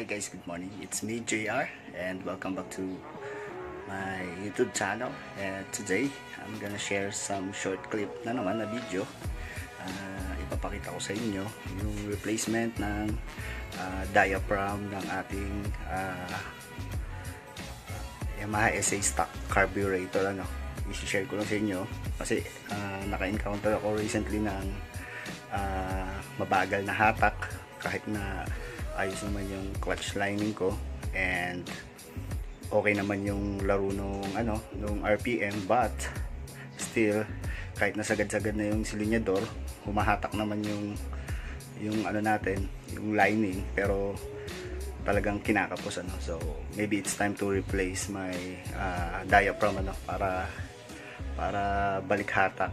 Hi guys, good morning. It's me JR and welcome back to my YouTube channel. And today, I'm gonna share some short clip na naman na video. Ah, ipapakita ko sa inyo yung replacement ng ah, diaphragm ng ating ah, Yamaha SA stock carburetor ano. I-share ko lang sa inyo kasi ah, naka-encounter ako recently ng ah, mabagal na hatak kahit na ayos naman yung clutch lining ko and okay naman yung laro nung ano nung RPM but still kahit nasagad-sagad na yung silinyador humahatak naman yung yung ano natin yung lining pero talagang kinakapos ano. So maybe it's time to replace my uh, diaphragm ano para para balik hatak.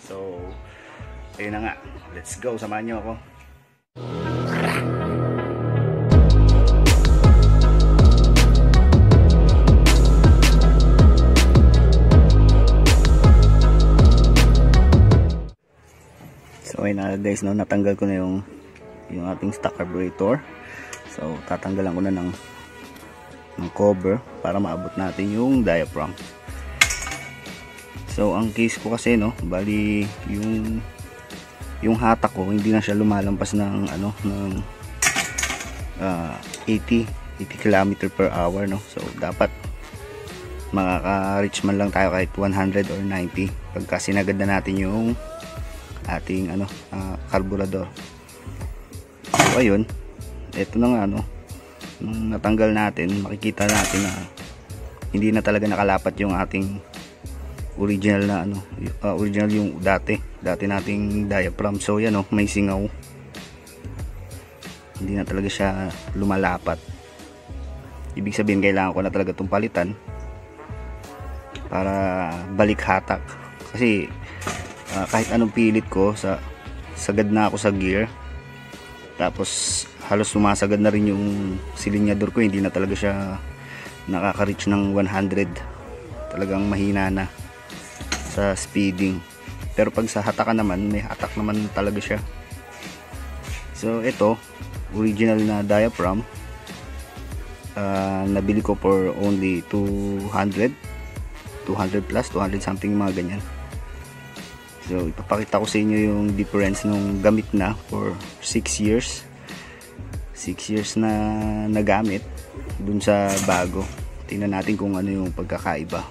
So ayun na nga. Let's go. Samahan nyo ako So ayun na guys, no, natanggal ko na yung yung ating stock carburetor. So tatanggalan ko na ng ng cover para maabot natin yung diaphragm. So ang case ko kasi no, bali yung yung hatak ko hindi na siya lumalampas ng ano ng uh, 80 80 km per hour no. So dapat makaka-reach man lang tayo kahit 100 or 90 pagka sinagad na natin yung ating ano uh, carburetor so ayun. Ito na nga ano. Nung natanggal natin makikita natin na hindi na talaga nakalapat yung ating original na ano uh, original yung dati. Dati nating diaphragm. So yan oh, may singaw. Hindi na talaga siya lumalapat. Ibig sabihin kailangan ko na talaga itong palitan para balik hatak. Kasi uh, kahit anong pilit ko sa sagad na ako sa gear. Tapos halos sumasagad na rin yung silinyador ko. Hindi na talaga siya nakaka-reach ng 100 talagang mahina na sa speeding. Pero pag sa hatakan naman may hatak naman talaga siya. So ito original na diaphragm. Uh, nabili ko for only 200 200 plus 200 something mga ganyan So, ipapakita ko sa inyo yung difference nung gamit na for 6 years. 6 years na nagamit dun sa bago. Tingnan natin kung ano yung pagkakaiba.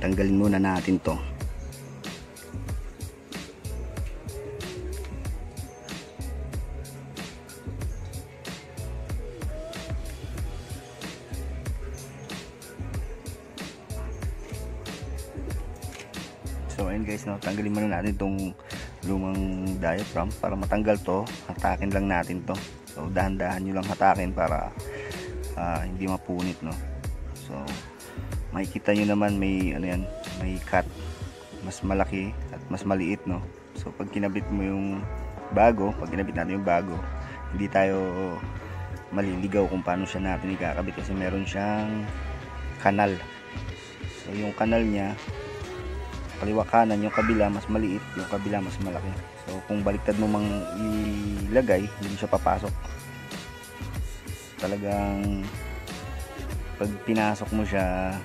Tanggalin muna natin to. So ayun guys, no, tanggalin muna natin itong lumang diaphragm para matanggal to, hatakin lang natin to. So dahan-dahan nyo lang hatakin para uh, hindi mapunit no. So makikita nyo naman may ano yan, may cut mas malaki at mas maliit no. So pag kinabit mo yung bago, pag kinabit natin yung bago, hindi tayo maliligaw kung paano siya natin ikakabit kasi meron siyang kanal. So yung kanal niya kaliwa kanan yung kabila mas maliit yung kabila mas malaki. So kung baliktad mo mang ilagay hindi siya papasok. Talagang pag pinasok mo siya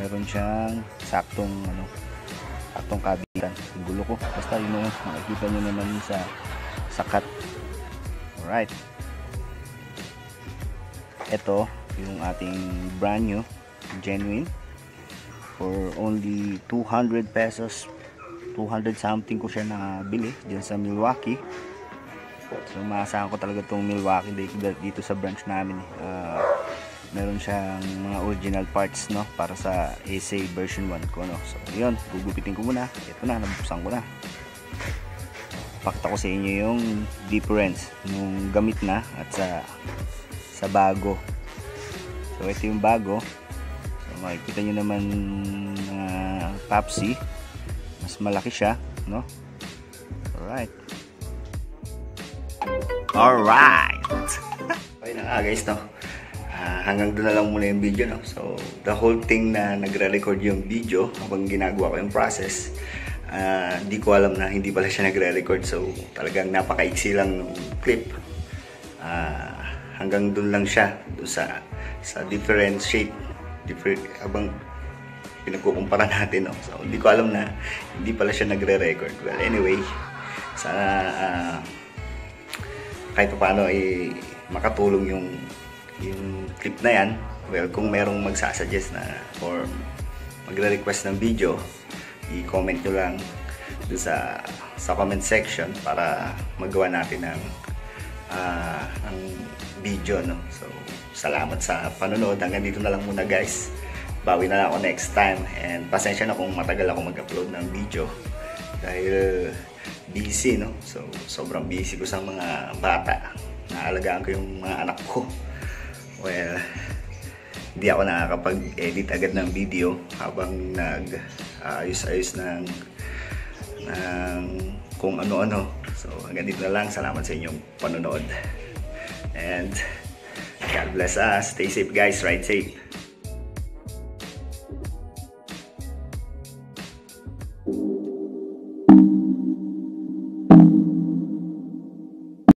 meron siyang saktong ano saktong kabitan. Gulo ko. Basta yun yung makikita nyo naman sa sakat. Alright. Ito yung ating brand new genuine for only 200 pesos. 200 something ko siya nabili dyan sa Milwaukee. So maasahan ko talaga tong Milwaukee dito, dito sa branch namin uh, meron siyang mga original parts no para sa SA version 1 ko no. So yun gugupitin ko muna. Ito na nabuksan ko na. Pakita ko sa inyo yung difference nung gamit na at sa sa bago. So ito yung bago makikita nyo naman uh, Papsi mas malaki siya no? Alright. Alright. Okay na nga guys no? Uh, hanggang doon na lang muna yung video no? So the whole thing na nagre-record yung video habang ginagawa ko yung process hindi uh, ko alam na hindi pala siya nagre-record. So talagang napakaiksi lang ng clip. Uh, hanggang dun lang siya dun sa sa different shape different habang pinagkukumpara natin no? so hindi ko alam na hindi pala siya nagre-record. Well anyway sana uh, kahit paano ay makatulong yung yung clip na yan. Well kung merong magsasuggest na or magre-request ng video i-comment nyo lang doon sa sa comment section para magawa natin ng uh, ang video no? So salamat sa panonood. Hanggang dito na lang muna guys. Bawi na lang ako next time. And pasensya na kung matagal ako mag-upload ng video. Dahil busy no? So sobrang busy ko sa mga bata. Naalagaan ko yung mga anak ko. Well hindi ako nakakapag-edit agad ng video habang nag ayos-ayos ng ng kung ano-ano. So, hanggang dito na lang. Salamat sa inyong panonood. And God bless us. Stay safe guys. Ride safe.